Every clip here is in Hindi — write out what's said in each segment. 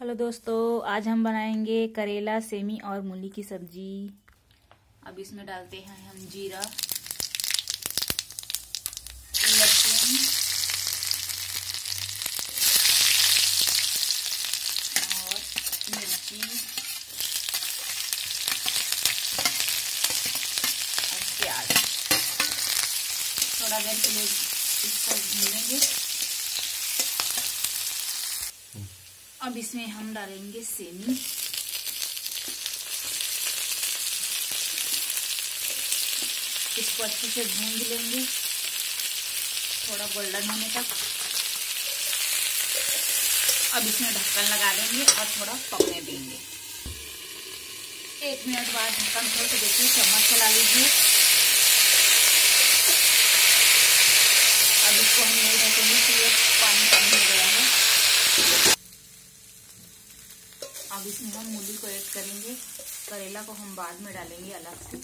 हेलो दोस्तों, आज हम बनाएँगे करेला, सेमी और मूली की सब्ज़ी। अब इसमें डालते हैं हम जीरा। लहसुन और मिर्ची। और प्याज। थोड़ा देर के लिए इसको भूनेंगे। अब इसमें हम डालेंगे सेमी। इसको अच्छे से भून लेंगे, थोड़ा गोल्डन होने तक। अब इसमें ढक्कन लगा देंगे और थोड़ा पकने देंगे। एक मिनट बाद ढक्कन खोल के देखिए, चम्मच चला लीजिए। अब इसको हम नहीं ढकेंगे तो ये पानी कम हो गया है अब इसमें हम मूली को ऐड करेंगे। करेला को हम बाद में डालेंगे अलग से।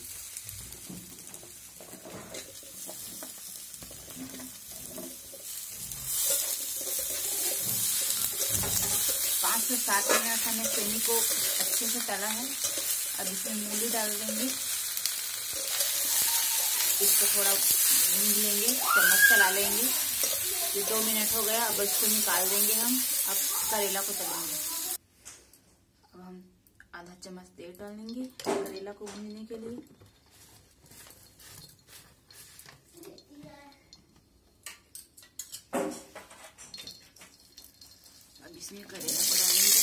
पाँच से सात मिनट हमने सेमी को अच्छे से तला है। अब इसमें मूली डाल देंगे। इसको थोड़ा भून लेंगे, चम्मच चला लेंगे। ये दो मिनट हो गया, अब इसको निकाल देंगे हम। अब करेला को तलेंगे। आधा चम्मच तेल डालेंगे करेला को भूनने के लिए। अब इसमें करेला को डालेंगे।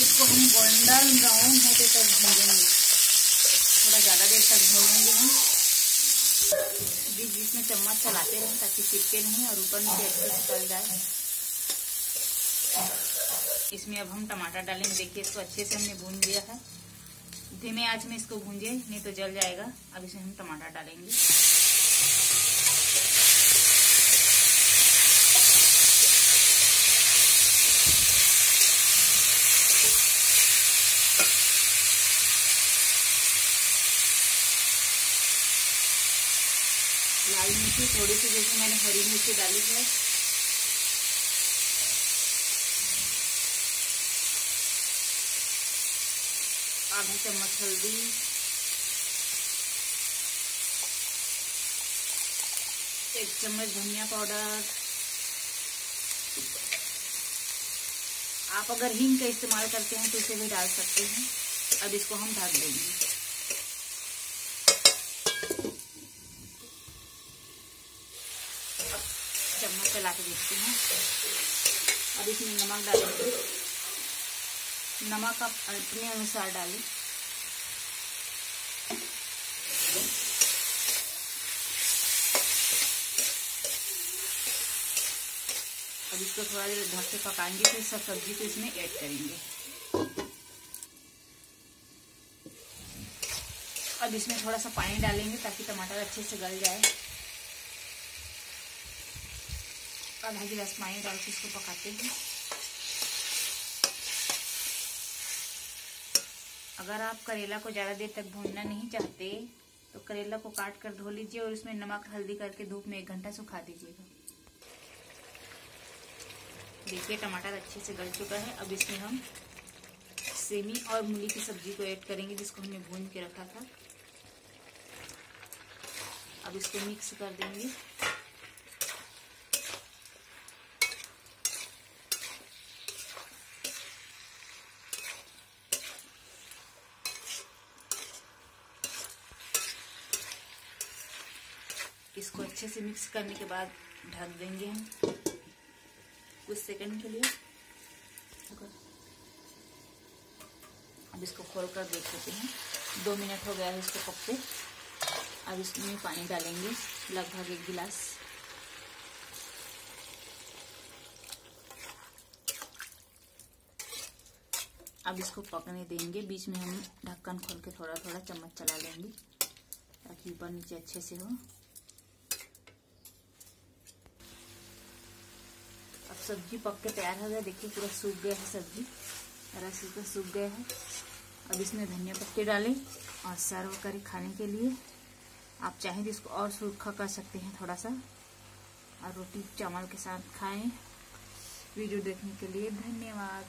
इसको हम गोल्डन ब्राउन होते तक भूनेंगे। थोड़ा ज़्यादा देर तक भूनेंगे हम। बीच बीच में चम्मच चलाते रहें ताकि चिपके नहीं और ऊपर नीचे अच्छे से तल जाए। इसमें अब हम टमाटर डालेंगे। देखिए, इसको अच्छे से हमने भून दिया है। धीमे आँच में इसको भूंजिए, नहीं तो जल जाएगा। अब इसमें हम टमाटर डालेंगे। लाल मिर्ची थोड़ी सी, जैसे मैंने हरी मिर्ची डाली है। आधा चम्मच हल्दी। एक चम्मच धनिया पाउडर। आप अगर हींग का इस्तेमाल करते हैं तो इसे भी डाल सकते हैं। अब इसको हम ढक देंगे। चम्मच चला के देखते हैं। अब इसमें नमक डालेंगे। नमक आप अपने अनुसार डालें। अब इसको थोड़ा देर ढक के पकाएँगे, फिर सब सब्ज़ी को इसमें ऐड करेंगे। अब इसमें थोड़ा सा पानी डालेंगे ताकि टमाटर अच्छे से गल जाए। आधा गिलास पानी डाल के इसको पकाते हैं। अगर आप करेला को ज़्यादा देर तक भूनना नहीं चाहते तो करेला को काट कर धो लीजिए और उसमें नमक, हल्दी करके धूप में एक घंटा सुखा दीजिएगा। देखिए, टमाटर अच्छे से गल चुका है। अब इसमें हम सेमी और मूली की सब्ज़ी को ऐड करेंगे, जिसको हमने भून के रखा था। अब इसको मिक्स कर देंगे। इसको अच्छे से मिक्स करने के बाद ढक देंगे हम। कुछ सेकंड के लिए। अब इसको खोल कर देख लेते हैं। दो मिनट हो गया है इसको पकते। अब इसमें पानी डालेंगे, लगभग एक गिलास। अब इसको पकने देंगे। बीच में हम ढक्कन खोल के थोड़ा थोड़ा चम्मच चला लेंगे, ताकि ऊपर नीचे अच्छे से हो। सब्ज़ी पक के तैयार हो गया। देखिए पूरा सूख गया है सब्ज़ी। रस का सूख गया है। अब इसमें धनिया पत्ते डालें और सर्व करें खाने के लिए। आप चाहें तो इसको और सूखा कर सकते हैं थोड़ा सा और रोटी चावल के साथ खाएँ। वीडियो देखने के लिए धन्यवाद।